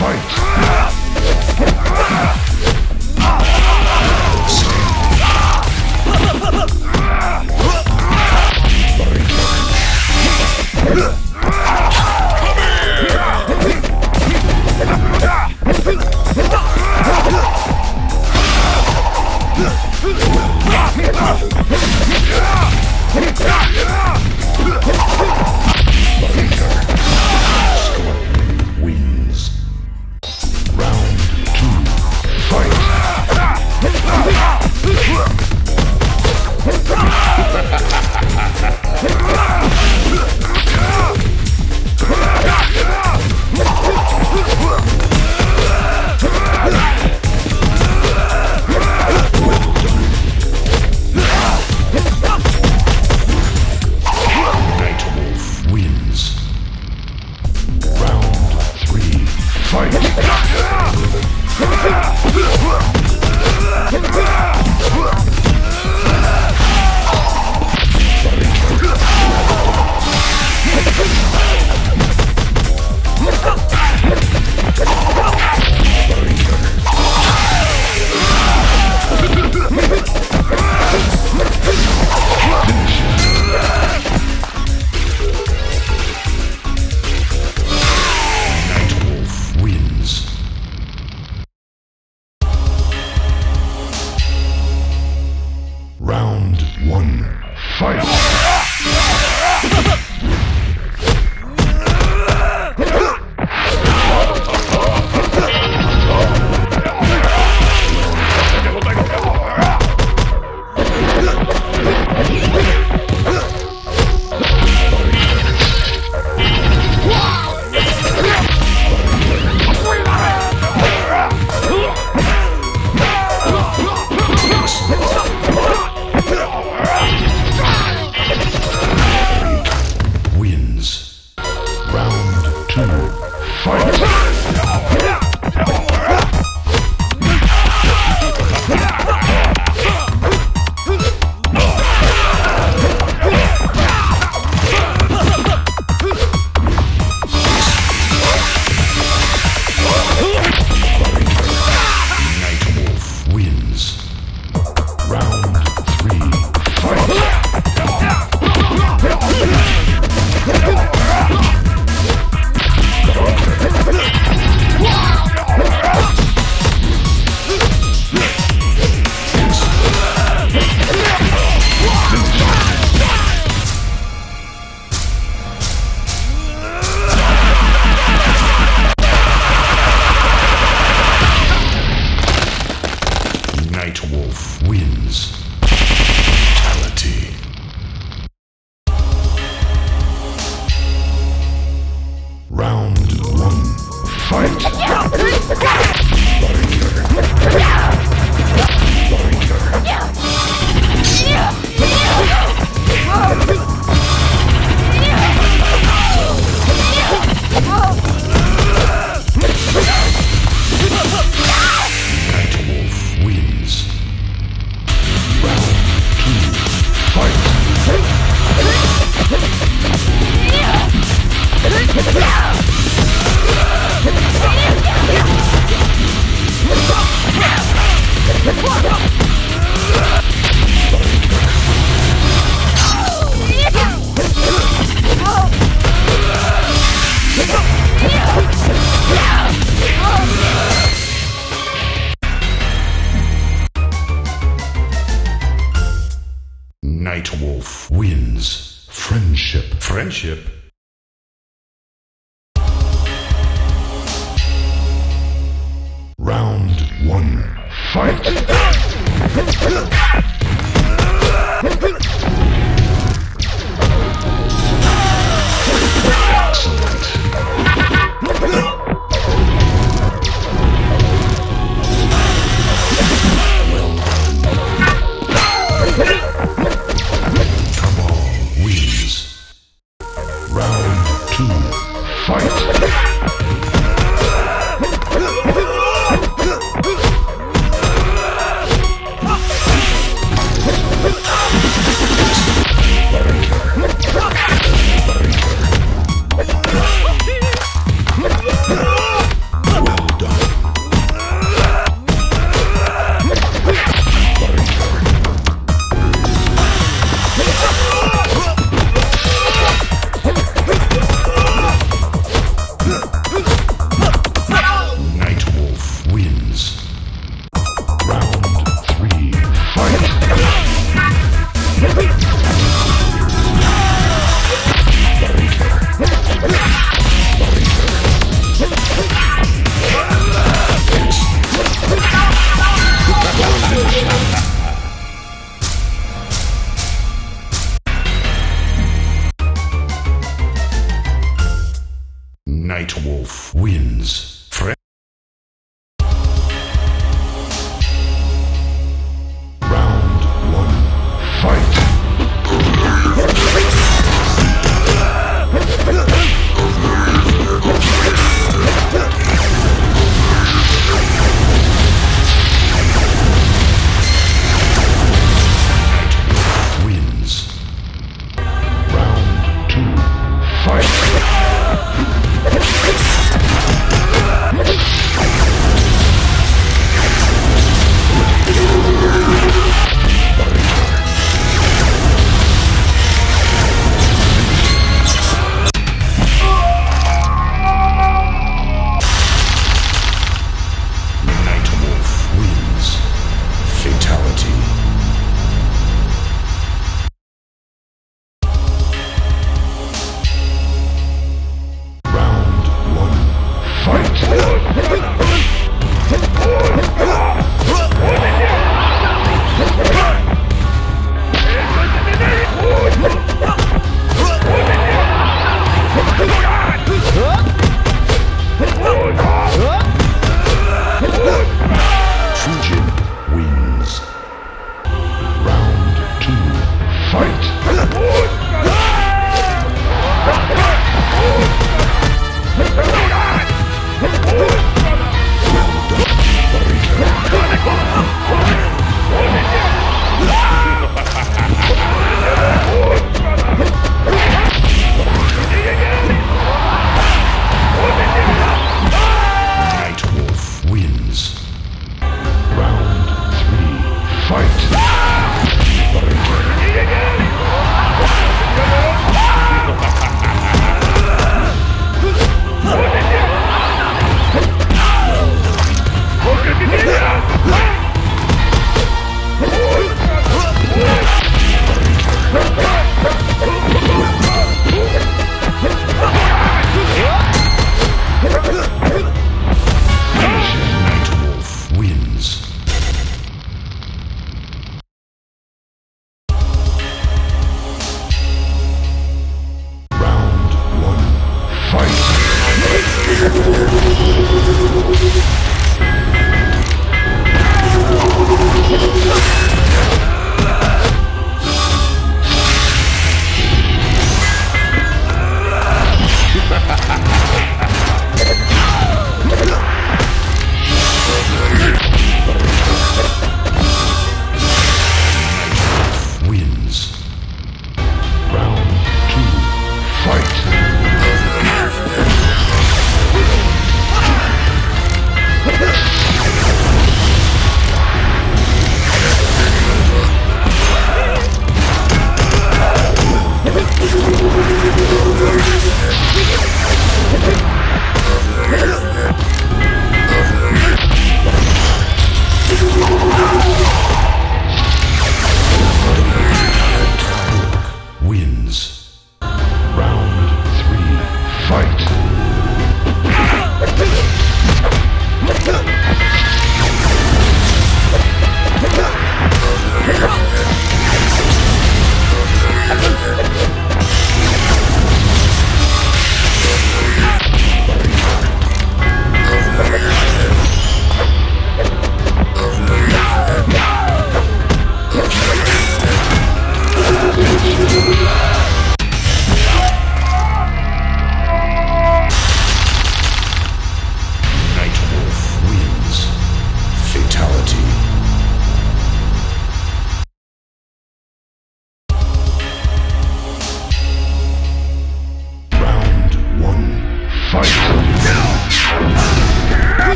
wins.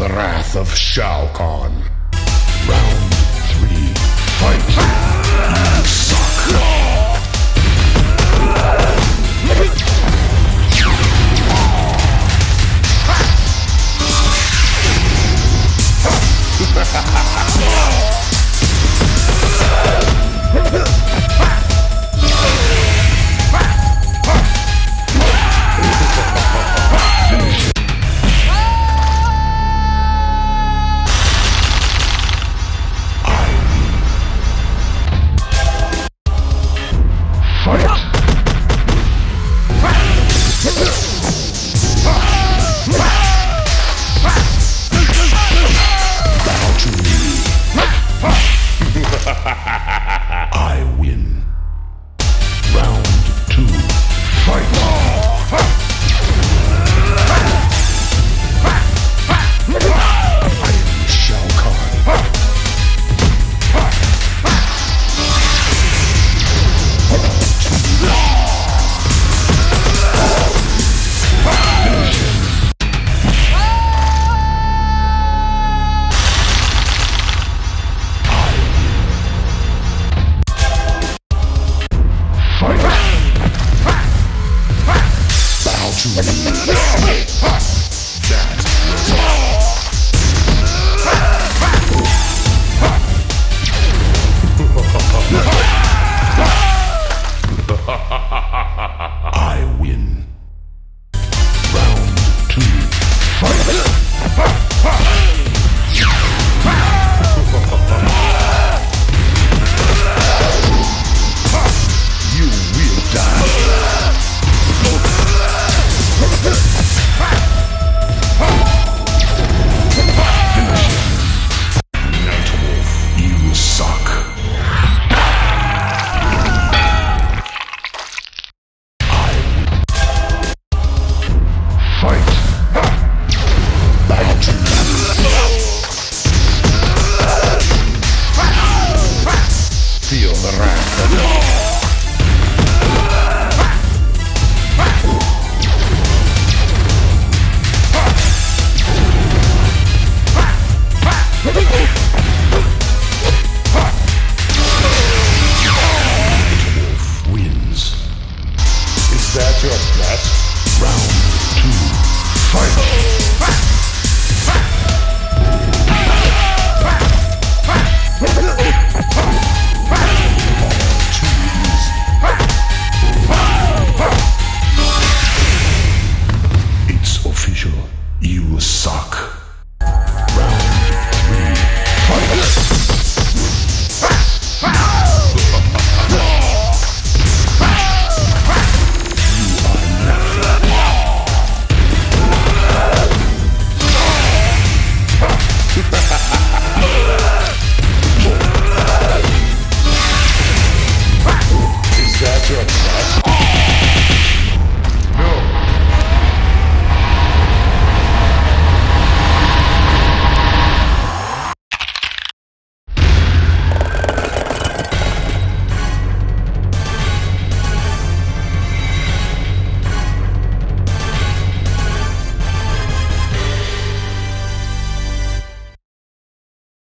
The wrath of Shao Kahn. Round three. Fight! You suck.